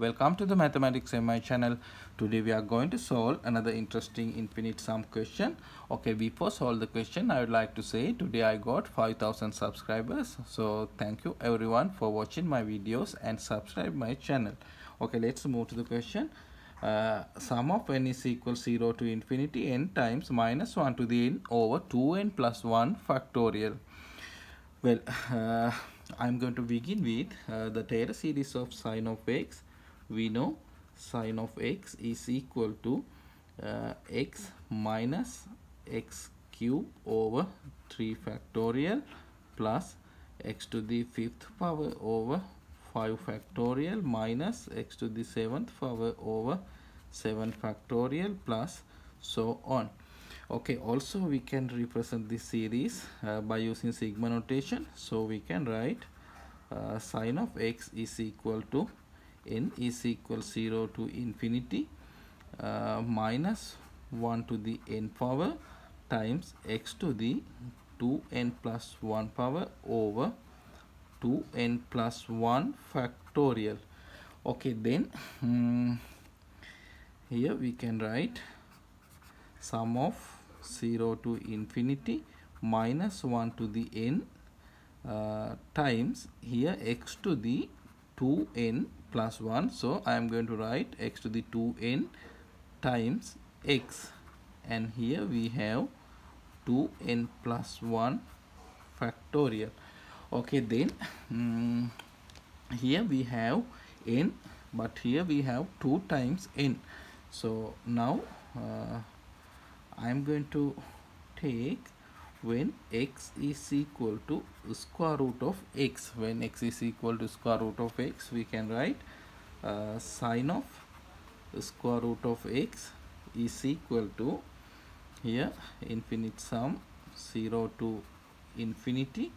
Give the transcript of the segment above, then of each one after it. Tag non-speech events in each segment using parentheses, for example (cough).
Welcome to the Mathematics MI channel. Today we are going to solve another interesting infinite sum question. Okay, before solve the question, I would like to say today I got 5000 subscribers. So thank you everyone for watching my videos and subscribe my channel. Okay, let's move to the question. Uh, sum of n is equal 0 to infinity n times minus 1 to the n over 2n plus 1 factorial. Well, (laughs) uh, I'm going to begin with uh, the Taylor series of sine of x we know sine of x is equal to uh, x minus x cube over 3 factorial plus x to the fifth power over 5 factorial minus x to the seventh power over 7 factorial plus so on. Okay also we can represent this series uh, by using sigma notation. So we can write uh, sine of x is equal to n is equal 0 to infinity uh, minus 1 to the n power times x to the 2n plus 1 power over 2n plus 1 factorial. Okay then um, here we can write sum of 0 to infinity minus 1 to the n uh, times here x to the 2n plus 1 so I am going to write x to the 2n times x. And here we have 2n plus 1 factorial. Okay then um, here we have n but here we have 2 times n. So now uh, I am going to take when x is equal to square root of x. When x is equal to square root of x we can write uh, sine of square root of x is equal to here infinite sum 0 to infinity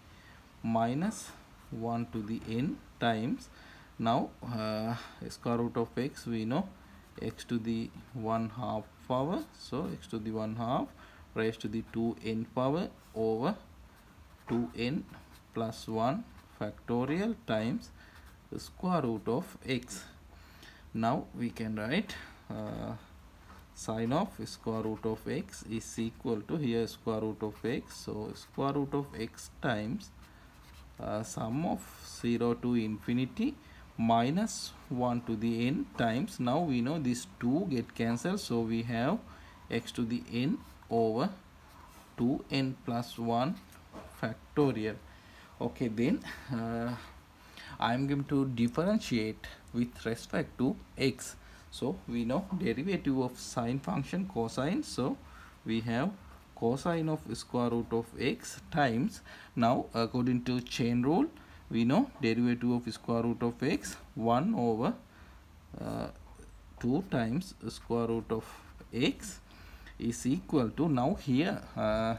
minus 1 to the n times. Now uh, square root of x we know x to the 1 half power. So x to the 1 half raised to the 2n power over 2n plus 1 factorial times the square root of x. Now we can write uh, sine of square root of x is equal to here square root of x. So square root of x times uh, sum of 0 to infinity minus 1 to the n times now we know these two get cancelled so we have x to the n over 2n plus 1 factorial. Okay then uh, I am going to differentiate with respect to x. So we know derivative of sine function cosine. So we have cosine of square root of x times now according to chain rule we know derivative of square root of x 1 over uh, 2 times square root of x is equal to now here uh,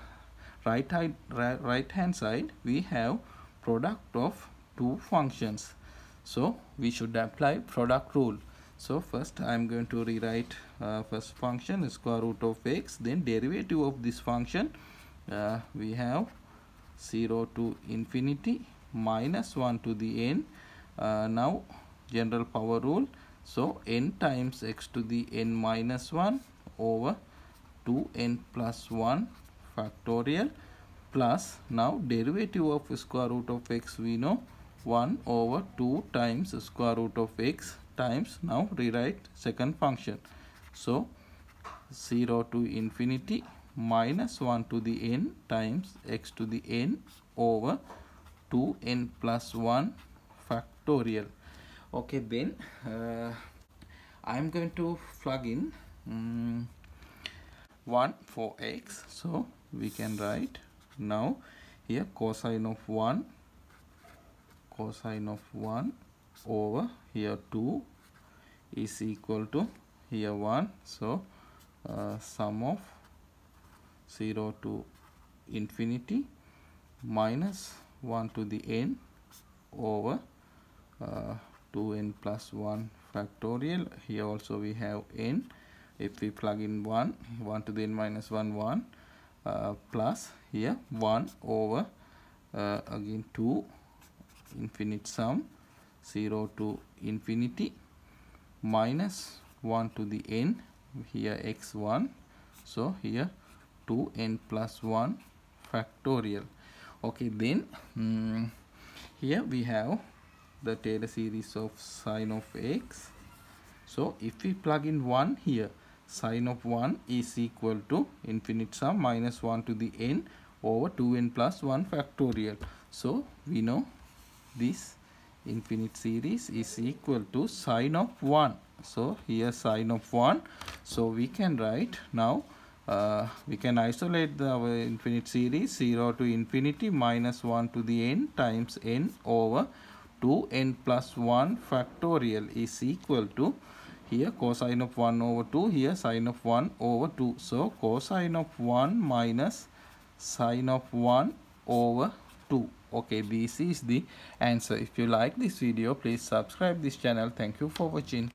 right, hand, right, hand side we have product of two functions. So we should apply product rule. So first I am going to rewrite uh, first function square root of x then derivative of this function. Uh, we have 0 to infinity minus 1 to the n. Uh, now general power rule. So n times x to the n minus 1 over 2n plus 1 factorial plus now derivative of square root of x we know 1 over 2 times square root of x times now rewrite second function. So 0 to infinity minus 1 to the n times x to the n over 2n plus 1 factorial. Okay then uh, I am going to plug in um, 1 for x. So we can write now here cosine of 1 cosine of 1 over here 2 is equal to here 1 so uh, sum of 0 to infinity minus 1 to the n over uh, 2n plus 1 factorial. Here also we have n if we plug in 1 1 to the n minus 1 1 uh, plus here 1 over uh, again 2 infinite sum 0 to infinity minus 1 to the n here x1 so here 2n plus 1 factorial. Okay then um, here we have the Taylor series of sine of x. So if we plug in 1 here sine of 1 is equal to infinite sum minus 1 to the n over 2n plus 1 factorial. So we know this infinite series is equal to sine of 1 so here sine of 1 so we can write now uh, we can isolate the infinite series 0 to infinity minus 1 to the n times n over 2n plus 1 factorial is equal to here cosine of 1 over 2 here sine of 1 over 2 so cosine of 1 minus sine of 1 over 2 okay this is the answer. If you like this video please subscribe this channel. Thank you for watching